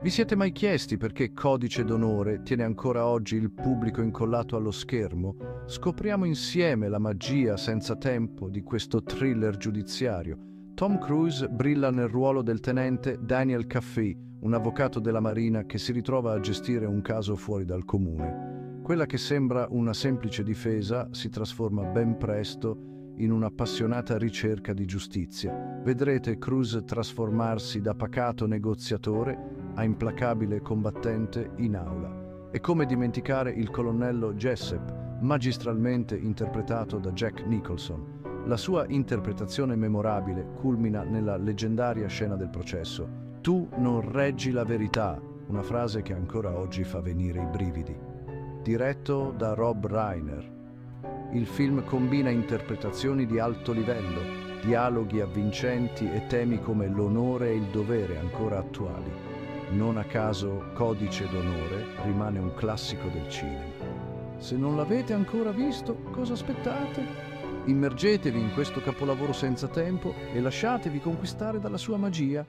Vi siete mai chiesti perché Codice d'onore tiene ancora oggi il pubblico incollato allo schermo? Scopriamo insieme la magia senza tempo di questo thriller giudiziario. Tom Cruise brilla nel ruolo del tenente Daniel Caffey, un avvocato della Marina che si ritrova a gestire un caso fuori dal comune. Quella che sembra una semplice difesa si trasforma ben presto in un'appassionata ricerca di giustizia. Vedrete Cruise trasformarsi da pacato negoziatore a implacabile combattente in aula. E come dimenticare il colonnello Jessup, magistralmente interpretato da Jack Nicholson. La sua interpretazione memorabile culmina nella leggendaria scena del processo. Tu non reggi la verità, una frase che ancora oggi fa venire i brividi. Diretto da Rob Reiner. Il film combina interpretazioni di alto livello, dialoghi avvincenti e temi come l'onore e il dovere ancora attuali. Non a caso Codice d'onore rimane un classico del cinema. Se non l'avete ancora visto, cosa aspettate? Immergetevi in questo capolavoro senza tempo e lasciatevi conquistare dalla sua magia.